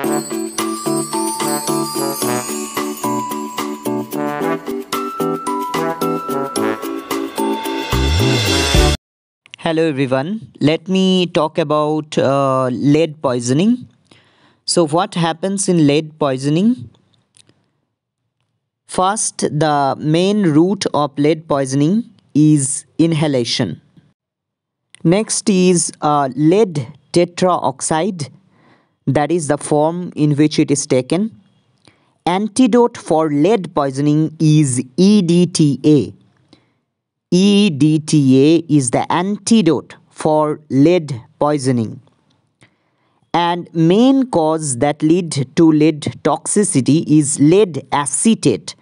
Hello everyone. Let me talk about uh, lead poisoning. So what happens in lead poisoning? First, the main route of lead poisoning is inhalation. Next is uh, lead tetroxide, that is the form in which it is taken. Antidote for lead poisoning is EDTA. EDTA is the antidote for lead poisoning. And main cause that lead to lead toxicity is lead acetate.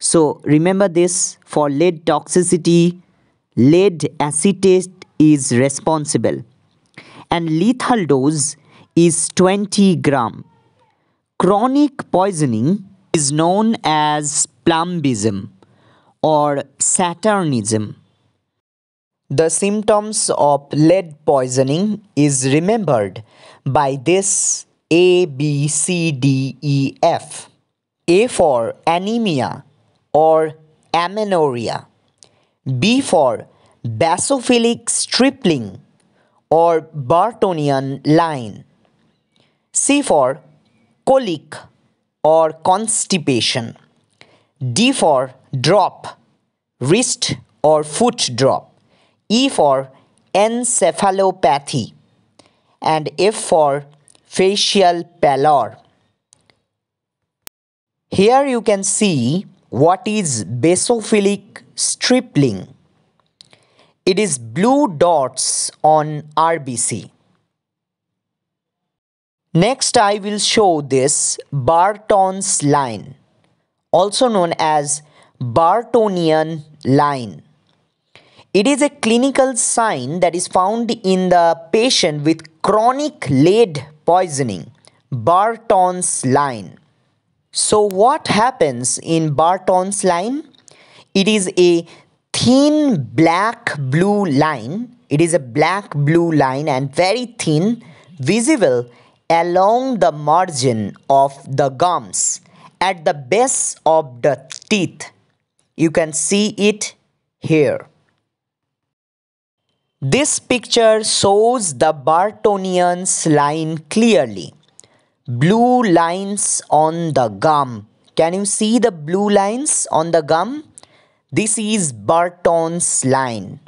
So remember this for lead toxicity, lead acetate is responsible and lethal dose is 20 gram. Chronic poisoning is known as plumbism or saturnism. The symptoms of lead poisoning is remembered by this A, B, C, D, E, F. A for anemia or amenorrhea. B for basophilic stippling or Bartonian line. C for colic or constipation. D for drop, wrist or foot drop. E for encephalopathy. And F for facial pallor. Here you can see what is basophilic stippling. It is blue dots on RBC. Next I will show this Barton's line, also known as Bartonian line. It is a clinical sign that is found in the patient with chronic lead poisoning, Barton's line. So what happens in Barton's line? It is a thin black blue line. It is a black blue line and very thin, visible along the margin of the gums at the base of the teeth. You can see it here. This picture shows the Bartonian's line clearly. Blue lines on the gum. Can you see the blue lines on the gum? This is Barton's line,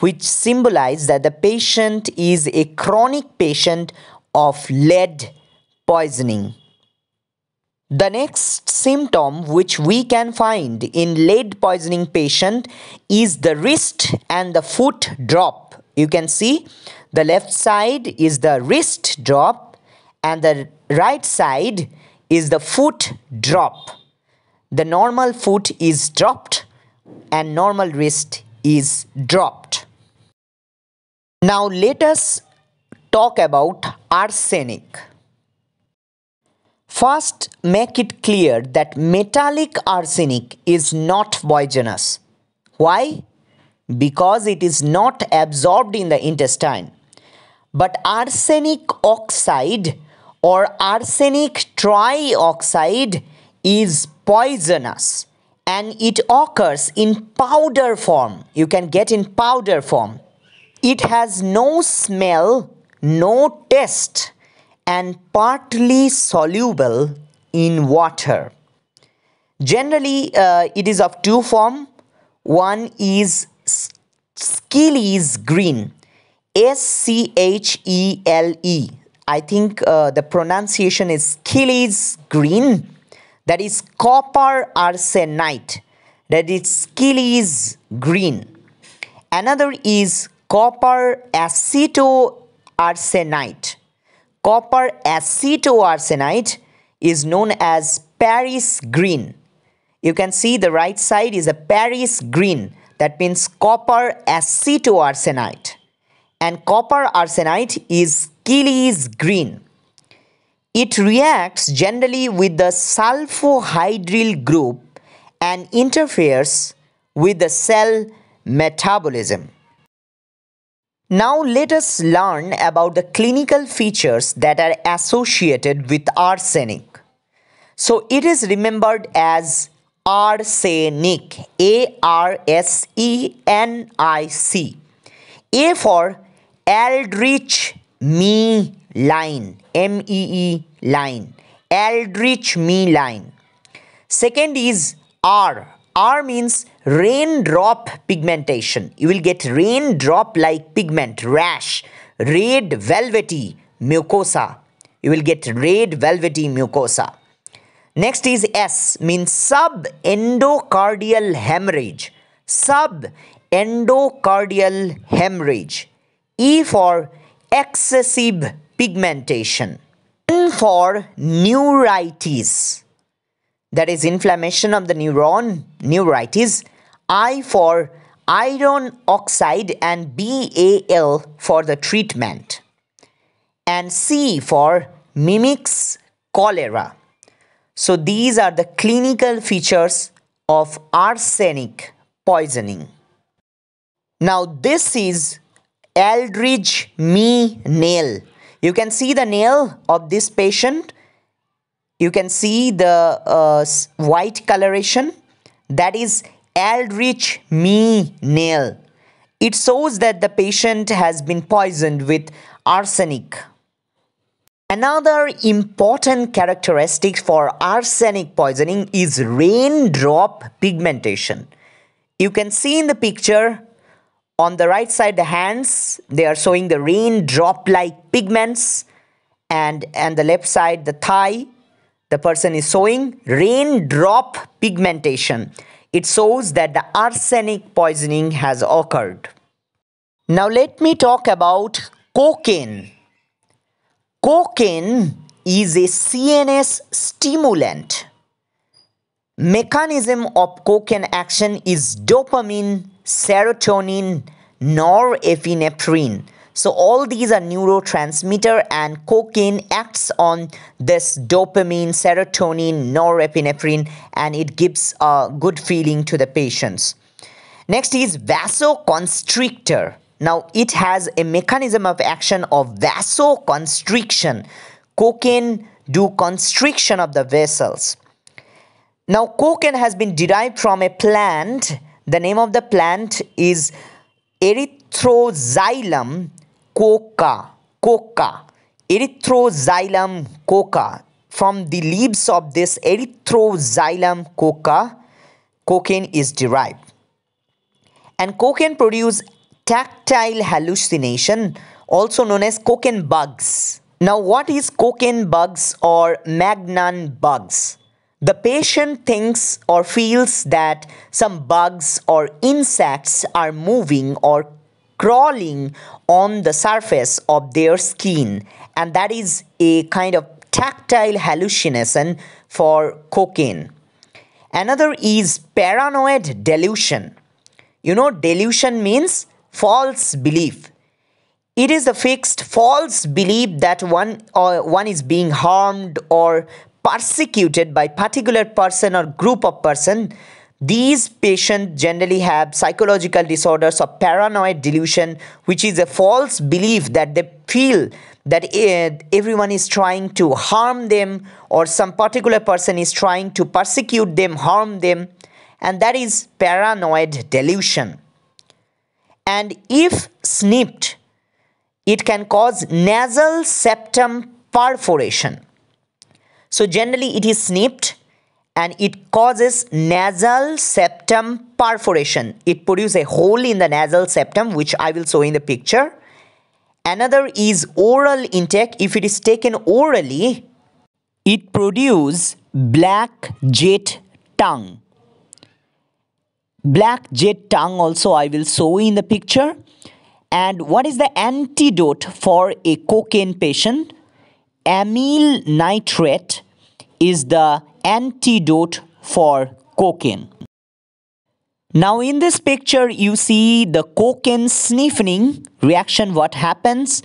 which symbolizes that the patient is a chronic patient of lead poisoning. The next symptom which we can find in lead poisoning patient is the wrist and the foot drop. You can see the left side is the wrist drop and the right side is the foot drop. The normal foot is dropped and normal wrist is dropped. Now let us talk about arsenic. First, make it clear that metallic arsenic is not poisonous. Why? Because it is not absorbed in the intestine. But arsenic oxide or arsenic trioxide is poisonous and it occurs in powder form. You can get in powder form. It has no smell, no taste, and partly soluble in water. Generally, uh, it is of two form. One is Scheele's green, S C H E L E. I think uh, the pronunciation is Scheele's green that is copper arsenite that is Scheele's green another is copper acetoarsenite copper acetoarsenite is known as Paris green. You can see the right side is a Paris green. That means copper acetoarsenite. And copper arsenite is Scheele's green. It reacts generally with the sulfohydryl group and interferes with the cell metabolism. Now let us learn about the clinical features that are associated with arsenic. So it is remembered as arsenic, A R S E N I C. A for Aldrich Mee line, M E E line, Aldrich Mee line. Second is R. R means raindrop pigmentation. You will get raindrop like pigment, rash, red velvety mucosa. You will get red velvety mucosa. Next is S means subendocardial hemorrhage. Subendocardial hemorrhage. E for excessive pigmentation. N for neuritis that is inflammation of the neuron, neuritis. I for iron oxide and BAL for the treatment. And C for mimics cholera. So these are the clinical features of arsenic poisoning. Now this is Aldrich Mee nail. You can see the nail of this patient. You can see the uh, white coloration. That is Aldrich Mee nail. It shows that the patient has been poisoned with arsenic. Another important characteristic for arsenic poisoning is raindrop pigmentation. You can see in the picture on the right side the hands they are showing the raindrop like pigments and and the left side the thigh the person is showing raindrop pigmentation. It shows that the arsenic poisoning has occurred. Now let me talk about cocaine. Cocaine is a cns stimulant. Mechanism of cocaine action is dopamine serotonin, norepinephrine. So all these are neurotransmitter and cocaine acts on this dopamine, serotonin, norepinephrine and it gives a good feeling to the patients. Next is vasoconstrictor. Now it has a mechanism of action of vasoconstriction. Cocaine do constriction of the vessels. Now cocaine has been derived from a plant the name of the plant is Erythroxylum coca. Coca. Erythroxylum coca. From the leaves of this Erythroxylum coca, cocaine is derived. And cocaine produce tactile hallucination, also known as cocaine bugs. Now, what is cocaine bugs or Magnan bugs? The patient thinks or feels that some bugs or insects are moving or crawling on the surface of their skin and that is a kind of tactile hallucination for cocaine. Another is paranoid delusion. You know delusion means false belief. It is a fixed false belief that one or one is being harmed or persecuted by particular person or group of person these patients generally have psychological disorders of paranoid delusion which is a false belief that they feel that uh, everyone is trying to harm them or some particular person is trying to persecute them harm them and that is paranoid delusion. And if snipped it can cause nasal septum perforation. So generally it is snipped and it causes nasal septum perforation. It produces a hole in the nasal septum which I will show in the picture. Another is oral intake. If it is taken orally, it produces black jet tongue. Black jet tongue also I will show in the picture. And what is the antidote for a cocaine patient? amyl nitrate is the antidote for cocaine. Now in this picture you see the cocaine sniffing reaction what happens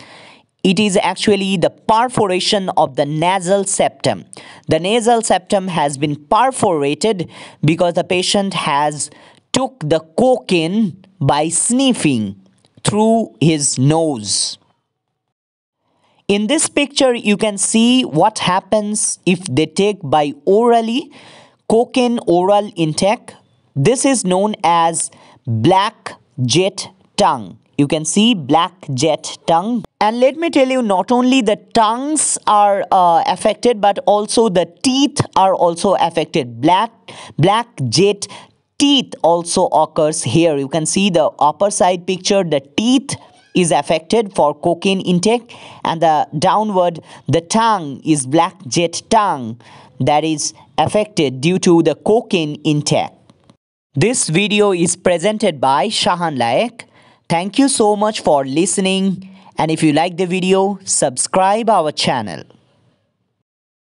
it is actually the perforation of the nasal septum. The nasal septum has been perforated because the patient has took the cocaine by sniffing through his nose. In this picture, you can see what happens if they take by orally cocaine oral intake. This is known as black jet tongue. You can see black jet tongue. And let me tell you, not only the tongues are uh, affected, but also the teeth are also affected. Black, black jet teeth also occurs here. You can see the upper side picture, the teeth is affected for cocaine intake and the downward the tongue is black jet tongue that is affected due to the cocaine intake. This video is presented by Shahan Laik. Thank you so much for listening and if you like the video, subscribe our channel.